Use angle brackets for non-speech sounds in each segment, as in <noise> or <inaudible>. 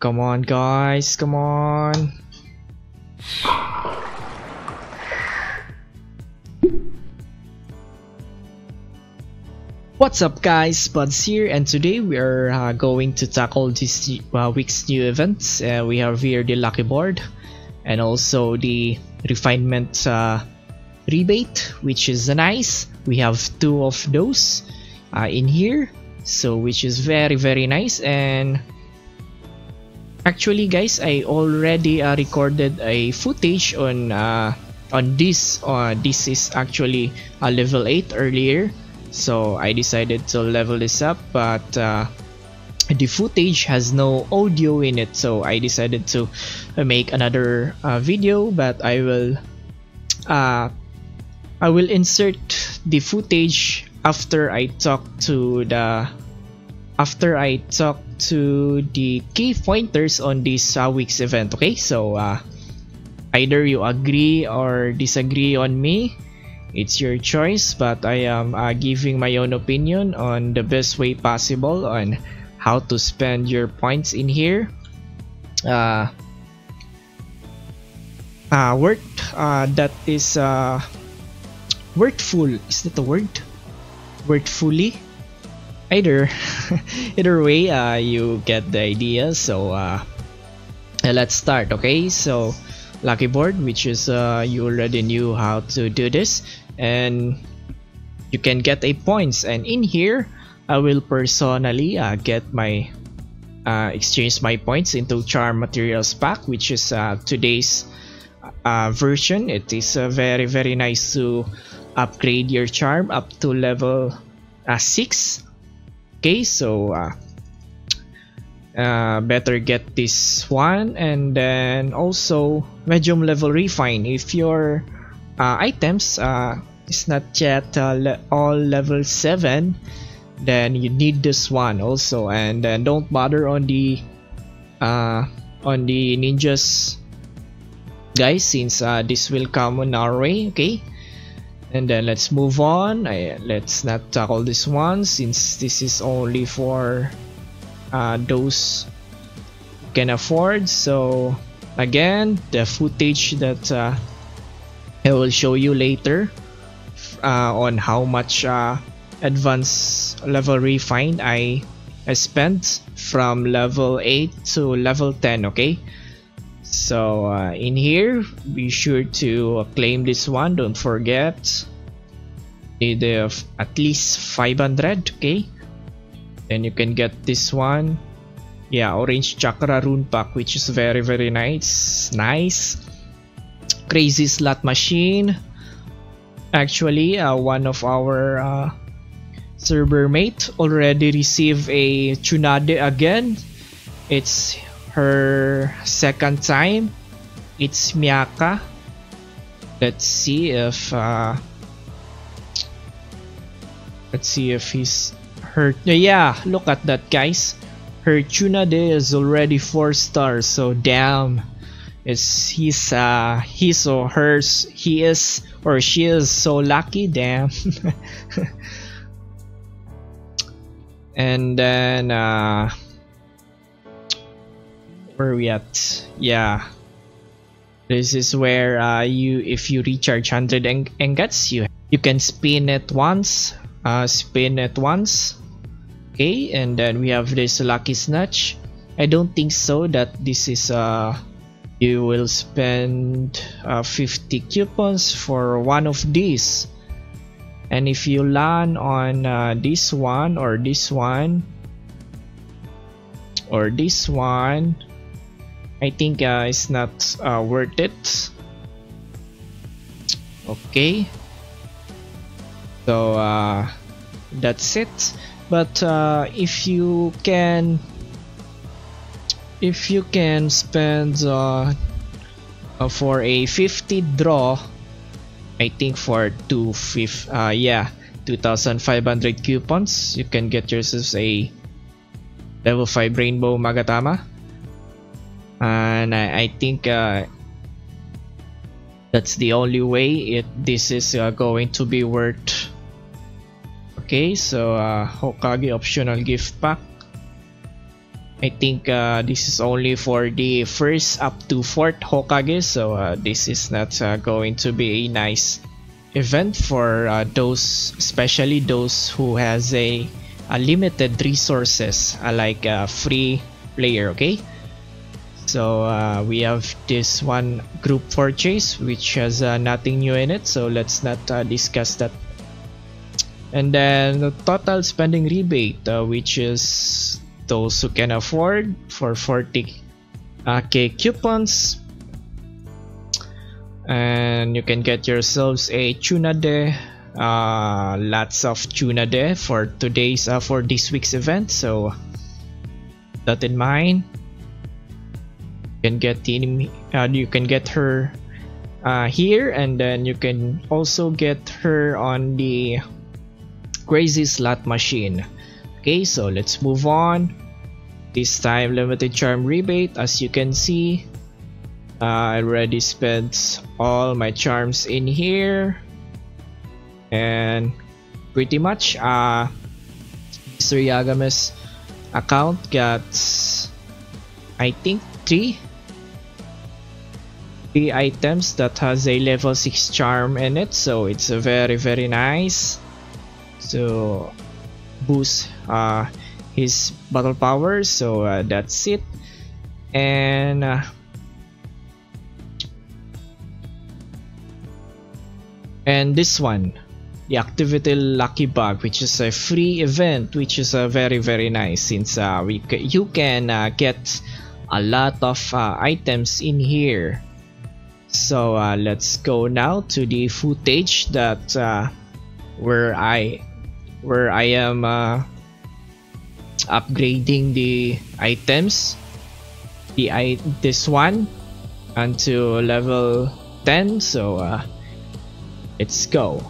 Come on, guys. Come on. What's up guys, Budz here and today we are uh, going to tackle this uh, week's new events. Uh, we have here the lucky board and also the refinement uh, rebate which is nice. We have two of those uh, in here so which is very very nice and actually guys I already uh, recorded a footage on on this. this is actually a level 8 earlier so I decided to level this up but uh, the footage has no audio in it so I decided to make another uh, video but I will uh, I will insert the footage after I talk to the after I talk to the key pointers on this uh, week's event okay so uh, either you agree or disagree on me it's your choice, but I am uh, giving my own opinion on the best way possible on how to spend your points in here. Uh, uh, word uh, that is uh, worthful. Is that the word? Worthfully? Either, <laughs> either way, uh, you get the idea. So uh, let's start. Okay, so lucky board which is uh, you already knew how to do this and you can get a points and in here I will personally uh, get my uh, exchange my points into charm materials pack which is uh, today's uh, version it is uh, very very nice to upgrade your charm up to level 6 okay so uh, better get this one. And then also medium level refine. If your uh, items uh, is not yet uh, le all level 7 then you need this one also. And then don't bother on the uh, on the ninjas guys since uh, this will come on our way okay and then let's move on. I, let's not tackle this one since this is only for uh, those can afford. So again the footage that uh, I will show you later uh, on how much uh, advanced level refine I, I spent from level 8 to level 10 okay so uh, in here be sure to claim this one. Don't forget. Need uh, at least 500 okay? Then you can get this one. Yeah orange chakra rune pack which is very very nice. Nice. Crazy slot machine. Actually uh, one of our uh, server mate already received a Tsunade again. It's her second time. It's Miyaka. Let's see if uh, let's see if he's her yeah look at that guys. Her Tsunade is already four stars so damn. It's he's uh he's or hers he is or she is so lucky damn. <laughs> And then uh where are we at yeah. This is where uh, you if you recharge 100 ingots you you can spin it once uh, spin it once. Okay and then we have this lucky snatch. I don't think so that this is uh you will spend uh, 50 coupons for one of these. And if you land on uh, this one or this one or this one I think uh, it's not uh, worth it. Okay. So uh, that's it. But uh, if you can if you can spend uh, uh, for a 50 draw I think for two fifth uh, yeah 2500 coupons you can get yourself a level 5 rainbow magatama and I, I think uh, that's the only way it this is uh, going to be worth Okay, so uh, Hokage optional gift pack. I think uh, this is only for the first up to 4th Hokage so uh, this is not uh, going to be a nice event for uh, those especially those who has a, a limited resources like a free player okay so uh, we have this one group purchase which has nothing new in it. So let's not discuss that. And then the total spending rebate which is those who can afford for 40k uh, coupons. And you can get yourselves a tsunade uh, lots of tsunade for today's uh, for this week's event. So that in mind can get the enemy uh, you can get her uh, here and then you can also get her on the crazy slot machine. Okay so let's move on. This time limited charm rebate. As you can see uh, I already spent all my charms in here. And pretty much uh, Mr. Yagame's account got I think three three items that has a level 6 charm in it so it's a very very nice. To boost uh, his battle power so uh, that's it. And uh, and this one the activity lucky bug which is a free event which is uh, very very nice since uh, we you can uh, get a lot of uh, items in here so uh, let's go now to the footage that uh, where I where I am uh, upgrading the items. The I this one until level 10 so uh, let's go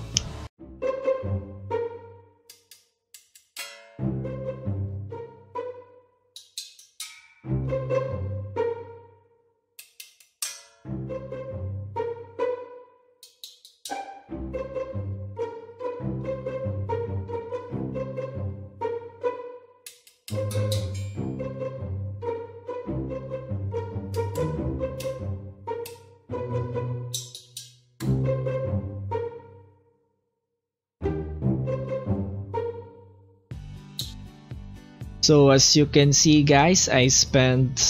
So as you can see guys, I spent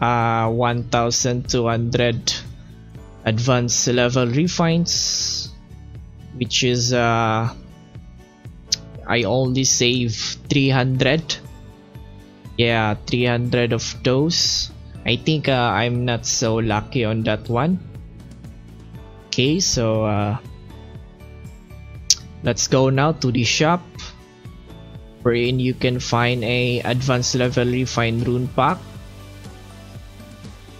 uh, 1200 advanced level refines which is uh, I only save 300 yeah 300 of those. I think uh, I'm not so lucky on that one. Okay so uh, let's go now to the shop wherein you can find a advanced level refine rune pack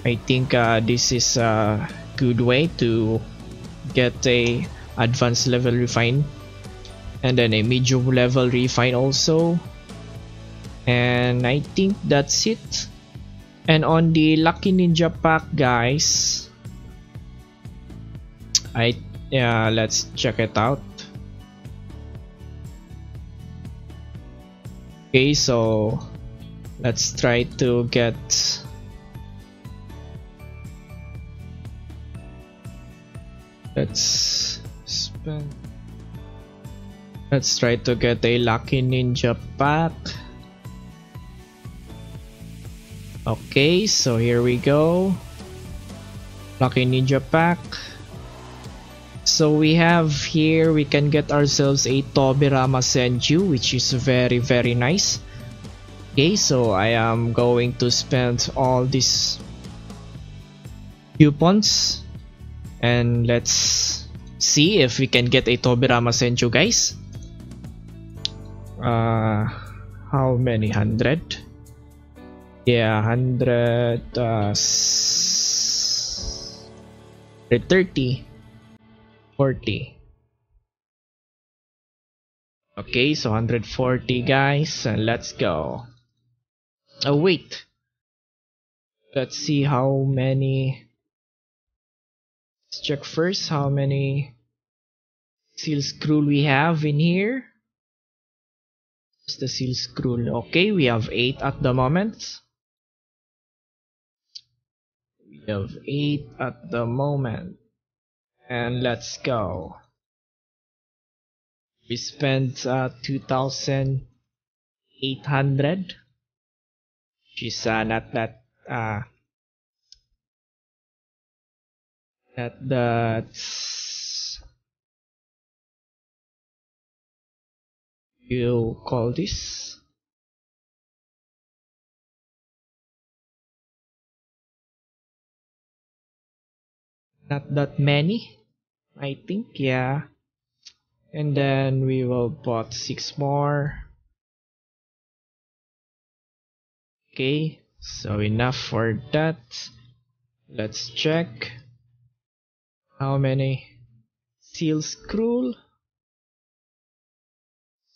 I think uh, this is a good way to get a advanced level refine. And then a medium level refine also. And I think that's it. And on the lucky ninja pack guys I yeah let's check it out Okay, so let's try to get let's spend let's try to get a lucky ninja pack. Okay so here we go. Lucky ninja pack so we have here we can get ourselves a Tobirama Senju which is very very nice. Okay so I am going to spend all these coupons. And let's see if we can get a Tobirama Senju guys. Uh, how many? Hundred? Yeah hundred uh, 30 140 okay so 140 guys and let's go. Oh wait. Let's see how many. Let's check first how many seal scroll we have in here. It's the seal scroll. Okay we have eight at the moment. We have eight at the moment. And let's go. We spent uh, 2,800. She's uh, not that uh, that that's you call this not that many I think yeah. And then we will bought six more. Okay so enough for that. Let's check how many seal scroll.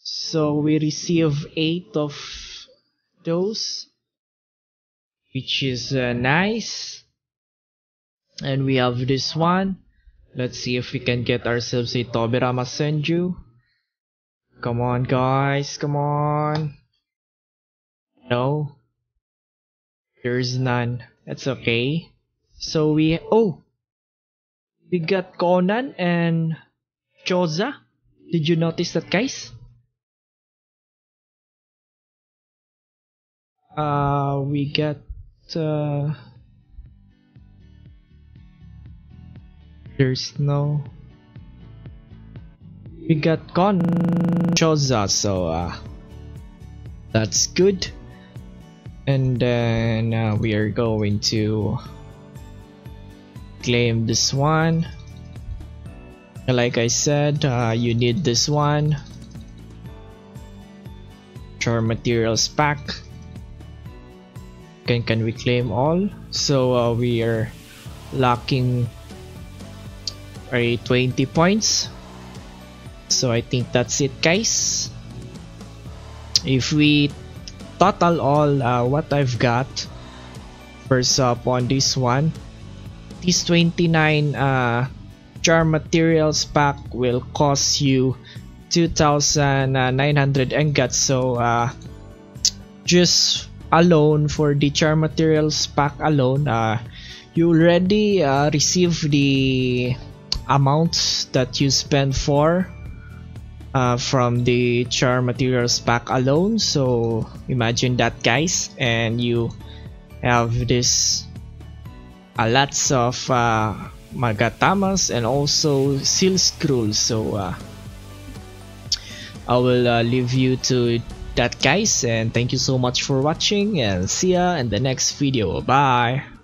So we receive eight of those which is uh, nice and we have this one. Let's see if we can get ourselves a Tobirama Senju come on guys. Come on. No. There's none. That's okay. So we oh. We got Konan and Choza. Did you notice that guys? Uh we got uh there's no? We got Con Choza so uh that's good. And then uh, we are going to claim this one. Like I said uh, you need this one. Charm materials pack. Can can we claim all? So uh, we are locking a 20 points. So I think that's it guys. If we total all uh, what I've got first up on this one this 29 uh, charm materials pack will cost you 2900 ingots so uh, just alone for the charm materials pack alone uh, you already uh, receive the amount that you spend for uh, from the charm materials pack alone. So imagine that guys and you have this uh, lots of uh, magatamas and also seal scrolls so uh, I will uh, leave you to that guys and thank you so much for watching and see ya in the next video. Bye